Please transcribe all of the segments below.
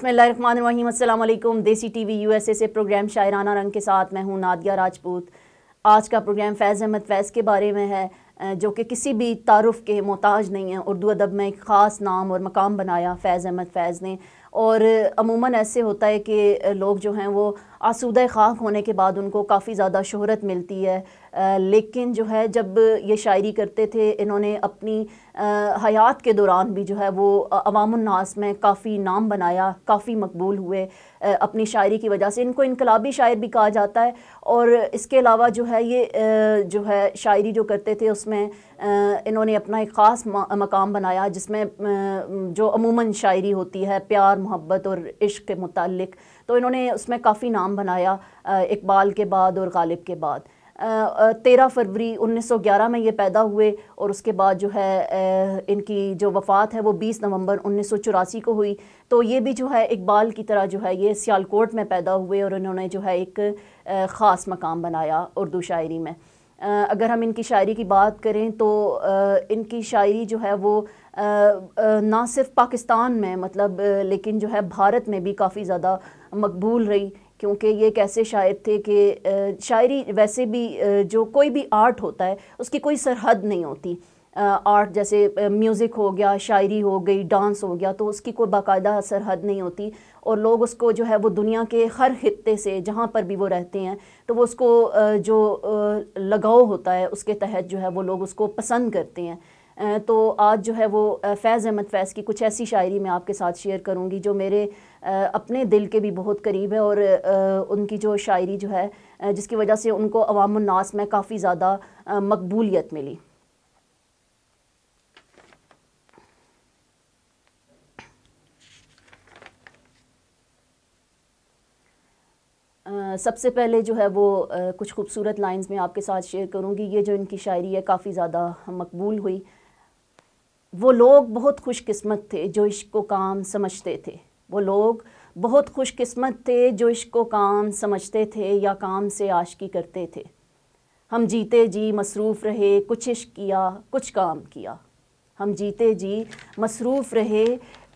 बिस्मिल्लाहिर्रहमानिर्रहीम। T V देसी TV USA से प्रोग्राम शायराना रंग के साथ मैं हूँ नादिया राजपूत। आज का प्रोग्राम फैज़ अहमद फैज़ के बारे में है जो कि किसी भी तारफ़ के मोहताज नहीं है। उर्दू अदब में एक ख़ास नाम और मकाम बनाया फैज़ अहमद फैज़ ने। और अमूमन ऐसे होता है कि लोग जो हैं वो आसूदा खाक होने के बाद उनको काफ़ी ज़्यादा शहरत मिलती है। आ, लेकिन जो है जब ये शायरी करते थे इन्होंने अपनी आ, हयात के दौरान भी जो है वो अवामनास में काफ़ी नाम बनाया काफ़ी मकबूल हुए। आ, अपनी शायरी की वजह से इनको इनकलाबी शायर भी कहा जाता है। और इसके अलावा जो है ये जो है शायरी जो करते थे उसमें इन्होंने अपना एक ख़ास मकाम बनाया जिसमें जो अमूमन शायरी होती है प्यार मोहब्बत और इश्क के मुतालिक। तो इन्होंने उसमें काफ़ी नाम बनाया इकबाल के बाद और गालिब के बाद। तेरह फरवरी 1911 में ये पैदा हुए और उसके बाद जो है इनकी जो वफ़ात है वो 20 नवंबर उन्नीस सौ चौरासी को हुई। तो ये भी जो है, इकबाल की तरह जो है, ये सियालकोट में पैदा हुए और इन्होंने जो है, एक ख़ास मकाम बनाया उर्दू शायरी में। अगर हम इनकी शायरी की बात करें तो इनकी शायरी जो है वो ना सिर्फ़ पाकिस्तान में मतलब लेकिन जो है भारत में भी काफ़ी ज़्यादा मकबूल रही, क्योंकि ये एक ऐसे शायर थे कि शायरी वैसे भी जो कोई भी आर्ट होता है, उसकी कोई सरहद नहीं होती। आर्ट जैसे म्यूज़िक हो गया, शायरी हो गई डांस हो गया तो उसकी कोई बाकायदा सरहद नहीं होती। और लोग उसको जो है, वो दुनिया के हर खत्े से, जहाँ पर भी वो रहते हैं तो वो उसको जो लगाव होता है, उसके तहत जो है, वो लोग उसको पसंद करते हैं। तो आज जो है, वो फैज़ अहमद फैज़ की कुछ ऐसी शायरी मैं आपके साथ शेयर करूँगी, जो मेरे अपने दिल के भी बहुत करीब है, और उनकी जो शायरी जो है जिसकी वजह से उनको अवामनास में काफ़ी ज़्यादा मकबूलियत मिली। सबसे पहले जो है वो कुछ खूबसूरत लाइंस में आपके साथ शेयर करूँगी। ये जो इनकी शायरी है, काफ़ी ज़्यादा मकबूल हुई। वो लोग बहुत खुशकस्मत थे जो इश्क को काम समझते थे। वो लोग बहुत खुशकस्मत थे जो इश्क को काम समझते थे या काम से आशकी करते थे। हम जीते जी मसरूफ़ रहे, कुछ इश्क किया, कुछ काम किया। हम जीते जी मसरूफ़ रहे,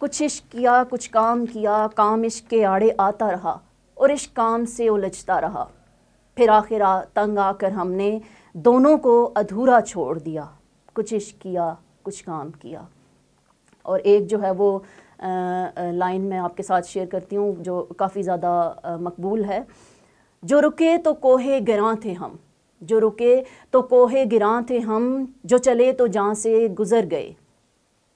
कुछ इश्क किया, कुछ काम किया, काम इश्क के आड़े आता रहा। और इश्क काम से उलझता रहा। फिर आखिर तंग आकर हमने दोनों को अधूरा छोड़ दिया। कुछ इश्क किया, कुछ काम किया। और एक जो है वो लाइन मैं आपके साथ शेयर करती हूँ, जो काफ़ी ज़्यादा मकबूल है। जो रुके तो कोहे गिरां थे हम। जो रुके तो कोहे गिरां थे हम। जो चले तो जहाँ से गुज़र गए।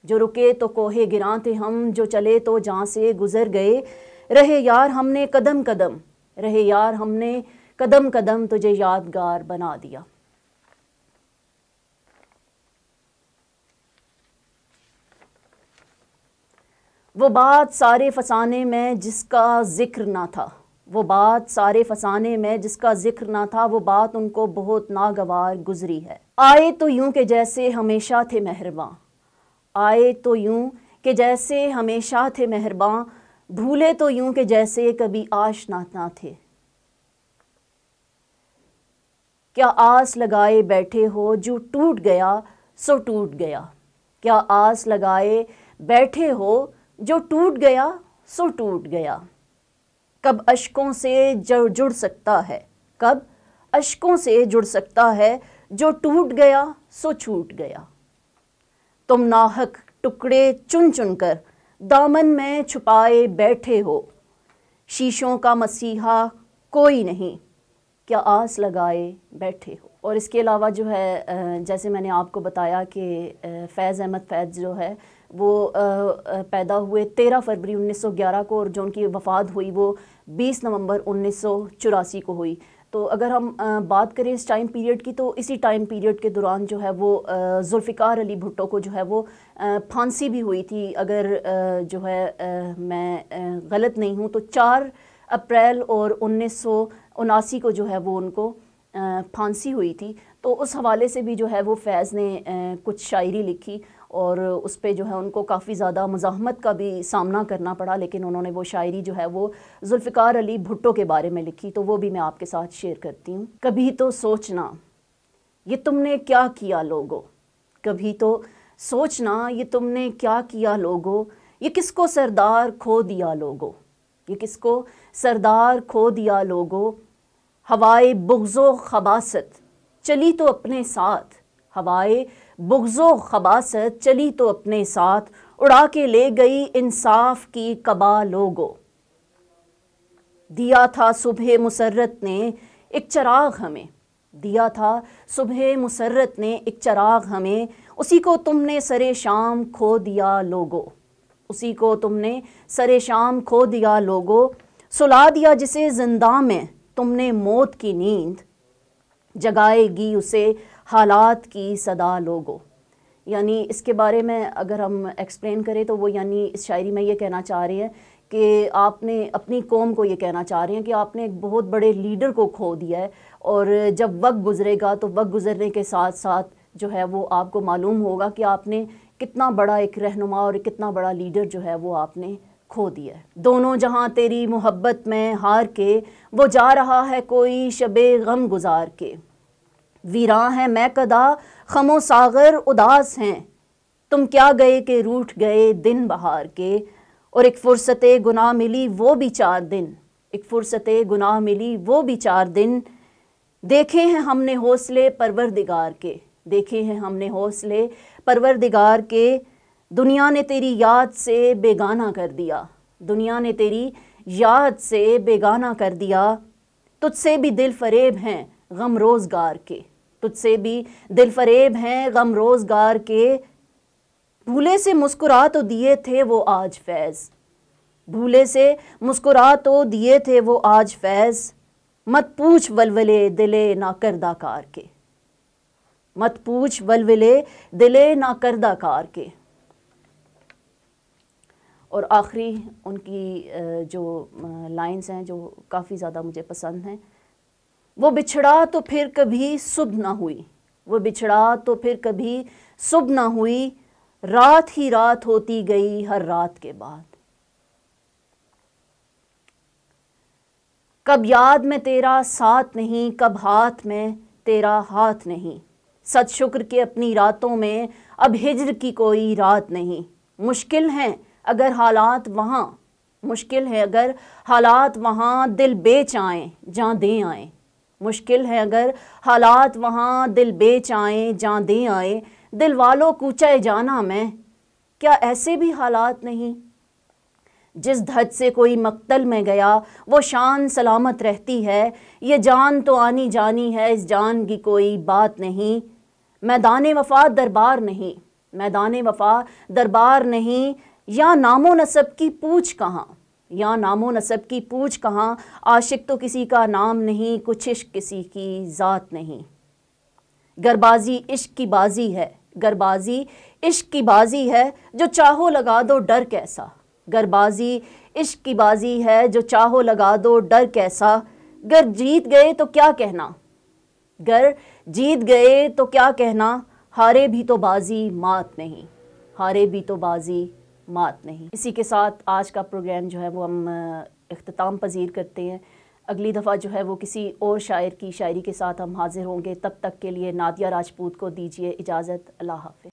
जो रुके तो कोहे गिरां थे हम। जो चले तो जहाँ से गुज़र गए। रहे यार हमने कदम कदम, रहे यार हमने कदम कदम तुझे यादगार बना दिया। वो बात सारे फसाने में जिसका ज़िक्र ना था, वो बात सारे फसाने में जिसका ज़िक्र ना था, वो बात उनको बहुत नागवार गुजरी है। आए तो यूँ के जैसे हमेशा थे मेहरबान, आए तो यूँ के जैसे हमेशा थे मेहरबान भूले तो यूँ के जैसे कभी आशना ना थे। क्या आस लगाए बैठे हो, जो टूट गया, सो टूट गया। क्या आस लगाए बैठे हो, जो टूट गया, सो टूट गया। कब अशकों से जुड़ जुड़ सकता है, कब अशकों से जुड़ सकता है, जो टूट गया, सो छूट गया। तुम नाहक टुकड़े चुन चुन कर दामन में छुपाए बैठे हो। शीशों का मसीहा कोई नहीं। क्या आस लगाए बैठे हो। और इसके अलावा जो है जैसे मैंने आपको बताया कि फैज़ अहमद फैज़ जो है, वो पैदा हुए तेरह फरवरी 1911 को और जो उनकी वफ़ात हुई वो 20 नवंबर उन्नीस को हुई। तो अगर हम बात करें इस टाइम पीरियड की तो इसी टाइम पीरियड के दौरान जो है वो जुल्फ़िकार अली भुट्टो को जो है वो फांसी भी हुई थी। अगर जो है मैं गलत नहीं हूँ तो चार अप्रैल और उन्नीस को जो है वो उनको फांसी हुई थी। तो उस हवाले से भी जो है वो फैज़ ने कुछ शायरी लिखी। और उस पर जो है उनको काफ़ी ज़्यादा मज़ाहमत का भी सामना करना पड़ा, लेकिन उन्होंने वो शायरी जो है वो जुल्फ़िकार अली भुट्टो के बारे में लिखी तो वो भी मैं आपके साथ शेयर करती हूँ। कभी तो सोचना, ये तुमने क्या किया लोगो? कभी तो सोचना, ये तुमने क्या किया लोगो? ये किसको सरदार खो दिया लोगो? ये किसको सरदार खो दिया लोगो? हवाए बुगज़ो खबासत, चली तो अपने साथ। हवाए बुगज़ो खबासत चली तो अपने साथ उड़ा के ले गई इंसाफ की कबा लोगो। दिया था सुबह मुसरत ने एक चराग हमें। दिया था सुबह मुसरत ने एक चराग हमें। उसी को तुमने सरे शाम खो दिया लोगो। उसी को तुमने सरे शाम खो दिया लोगो। सुला दिया जिसे ज़िंदा में, तुमने मौत की नींद। जगाएगी उसे हालात की सदा लोगो। यानी इसके बारे में अगर हम एक्सप्लेन करें तो वो यानी इस शायरी में ये कहना चाह रही हैं कि आपने अपनी कौम को ये कहना चाह रहे हैं कि आपने एक बहुत बड़े लीडर को खो दिया है और जब वक्त गुजरेगा तो वक्त गुजरने के साथ साथ जो है वो आपको मालूम होगा कि आपने कितना बड़ा एक रहनुमा और कितना बड़ा लीडर जो है वो आपने खो दिया है। दोनों जहाँ तेरी मोहब्बत में हार के, वो जा रहा है कोई शबे गम गुजार के। वीरा हैं, मैं कदा खमो सागर उदास हैं। तुम क्या गए के रूठ गए दिन बहार के? और एक फ़ुर्सत गुनाह मिली वो भी चार दिन। एक फ़ुर्सत गुनाह मिली वो भी चार दिन। देखे हैं हमने हौसले परवरदिगार के। देखे हैं हमने हौसले परवरदिगार के। दुनिया ने तेरी याद से बेगाना कर दिया। दुनिया ने तेरी याद से बेगाना कर दिया। तुझसे भी दिल फरेब हैं गम रोज़गार के। तुझसे भी दिल फरेब हैं गम रोज़गार के। भूले से मुस्कुरा तो दिए थे वो आज फैज़। भूले से मुस्कुरा तो दिए थे वो आज फैज़। मत पूछ वलवले दिले ना कार के। मत पूछ वलवले दिले ना करदा कार के। और आखिरी उनकी जो लाइंस हैं जो काफ़ी ज़्यादा मुझे पसंद हैं वो बिछड़ा तो फिर कभी सुबह ना हुई। वो बिछड़ा तो फिर कभी सुबह ना हुई। रात ही रात होती गई हर रात के बाद। कब याद में तेरा साथ नहीं, कब हाथ में तेरा हाथ नहीं। सच शुक्र के अपनी रातों में अब हिजर की कोई रात नहीं। मुश्किल हैं अगर हालात वहाँ, मुश्किल है अगर हालात वहाँ दिल बेच आए जहाँ दे आए। मुश्किल है। अगर हालात वहाँ दिल बेच आए जहाँ दे आए, दिल वालों कूचाए जाना मैं, क्या ऐसे भी हालात नहीं? जिस धज से कोई मक्तल में गया, वो शान सलामत रहती है। ये जान तो आनी जानी है, इस जान की कोई बात नहीं। मैदान वफा दरबार नहीं। मैदान वफा दरबार नहीं। या नामो नसब की पूछ कहाँ? या नामो नसब की पूछ कहाँ, आशिक तो किसी का नाम नहीं, कुछ इश्क किसी की ज़ात नहीं। गरबाजी इश्क की बाजी है, गरबाजी इश्क की बाजी है, जो चाहो लगा दो डर कैसा। गरबाजी इश्क की बाजी है, जो चाहो लगा दो डर कैसा। गर जीत गए तो क्या कहना। गर जीत गए तो क्या कहना। हारे भी तो बाजी मात नहीं, हारे भी तो बाजी मात नहीं। इसी के साथ आज का प्रोग्राम जो है वो हम अख्ताम पजीर करते हैं। अगली दफ़ा जो है वो किसी और शायर की शायरी के साथ हम हाजिर होंगे। तब तक के लिए नादिया राजपूत को दीजिए इजाज़त। अल्लाह हाफि